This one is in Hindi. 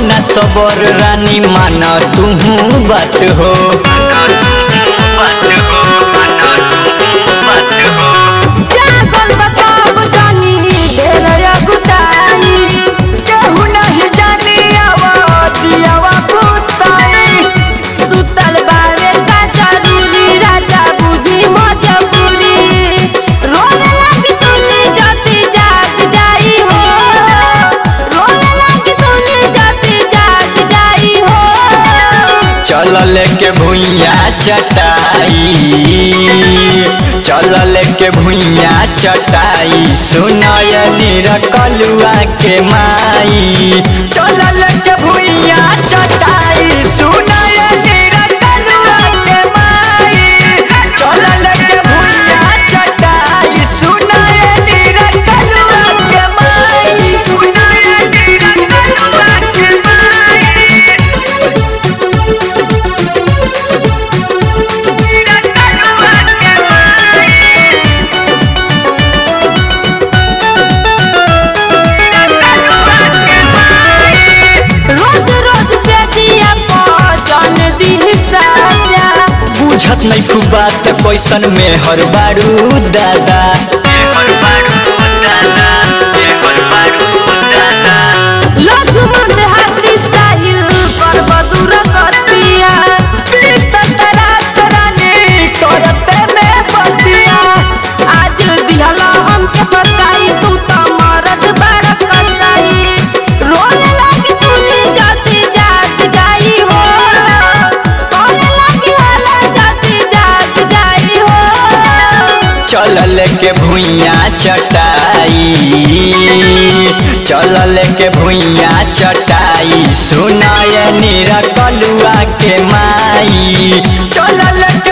ना सबर रानी माना तू बात हो। चल लेके भूया चटाई। चल लेके भूया चटाई। सुनयनी कलुआ के माई। बात पैसन में हर बारू दादा। चल के भूया चटाई। चल के भूया चटाई। सुनाए नीरा कलुआ के माई। चल के